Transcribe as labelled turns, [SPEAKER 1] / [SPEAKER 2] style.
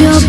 [SPEAKER 1] your